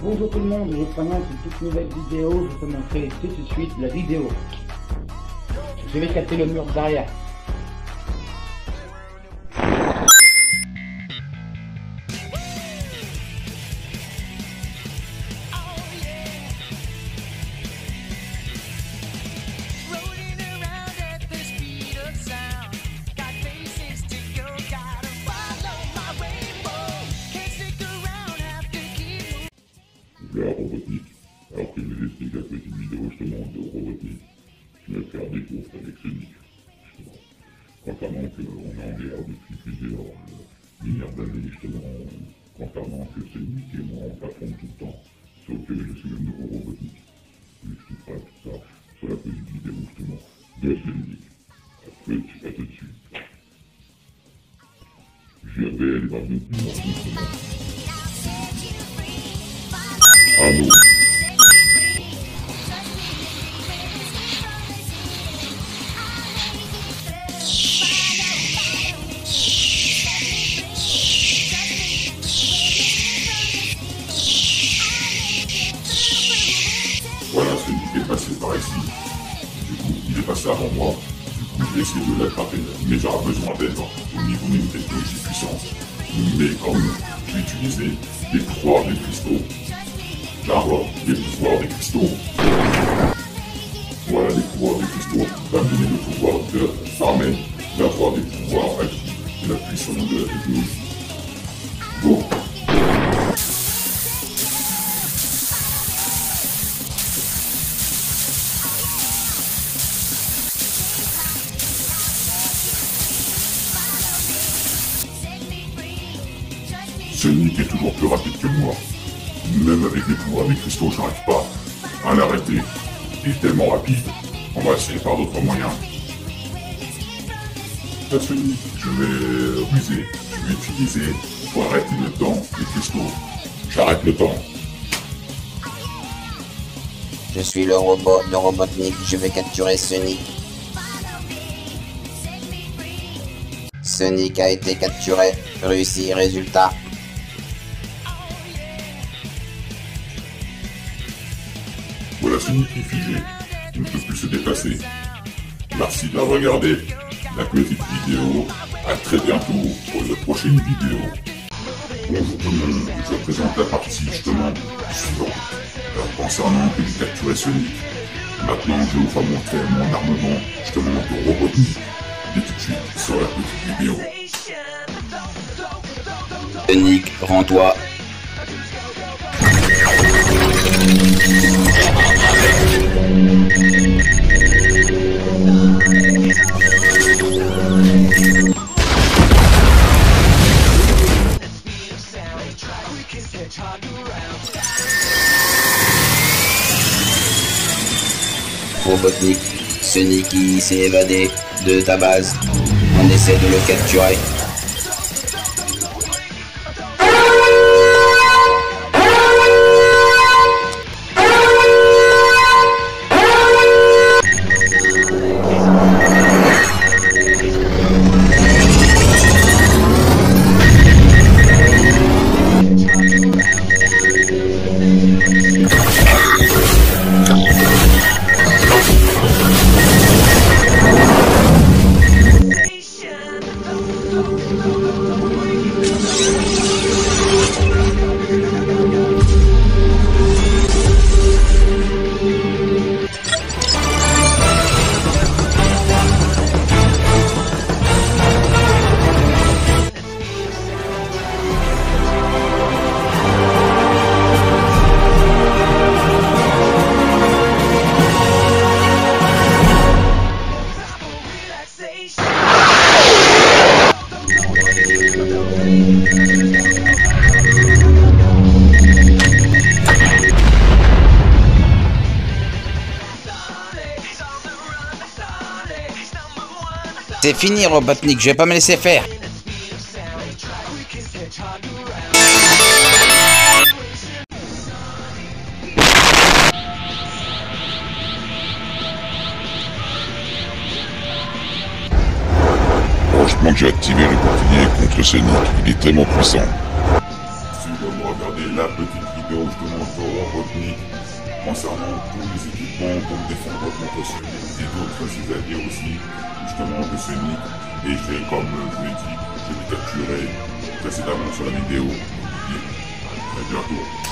Bonjour tout le monde, je commence une toute nouvelle vidéo, je vais te montrer tout de suite la vidéo. Je vais capter le mur derrière. La robotique. Alors que vous explique la petite vidéo justement de robotique, je vais faire des courses avec Sonic. Justement. Concernant que on est en guerre depuis plusieurs euh, milliards d'années justement, concernant que Sonic et moi on s'affronte tout le temps, sauf que je suis le nouveau robotique. Je expliquerai tout ça sur la petite vidéo justement de Sonic. Après, vas tout de suite. Dans non. Voilà, Sonic est passé par ici. Du coup, il est passé avant moi. Du coup, je vais essayer de l'attraper. Mais j'aurai besoin d'aide au niveau d'une technologie puissante. Mais comme je vais utiliser les pouvoirs des cristaux. Car les pouvoirs des cristaux. Voilà, les pouvoirs des cristaux donner le pouvoir de farmer, d'avoir des pouvoirs acquis de la puissance de la technologie. Bon. Sonic est toujours plus rapide que moi. Même avec les pouvoirs des cristaux, j'arrive pas à l'arrêter. Il est tellement rapide. On va essayer par d'autres moyens. Je vais ruser. Je vais utiliser pour arrêter le temps des cristaux. J'arrête le temps. Je suis le robot de Robotnik, je vais capturer Sonic. Sonic a été capturé, réussi, résultat. Est figé. Il ne peut plus se déplacer. Merci d'avoir regardé la petite vidéo. À très bientôt pour une prochaine vidéo. Bonjour tout le monde, je vous présente la partie justement suivante. Concernant capturé Sonic. Maintenant, je vais vous faire montrer mon armement justement de robotique. Et tout de suite sur la petite vidéo. Sonic, rends-toi. Robotnik, Sonic il s'est évadé de ta base. On essaie de le capturer. C'est fini Robotnik, je vais pas me laisser faire. Heureusement que j'ai activé le bouclier contre Sonic, il est tellement puissant. Si vous vidéo justement auront retenu concernant tous les équipements pour défendre contre Sonic et d'autres cisailliers aussi, justement de Sonic. Et je vais, comme je vous l'ai dit, je vais capturer précédemment sur la vidéo. Et à bientôt.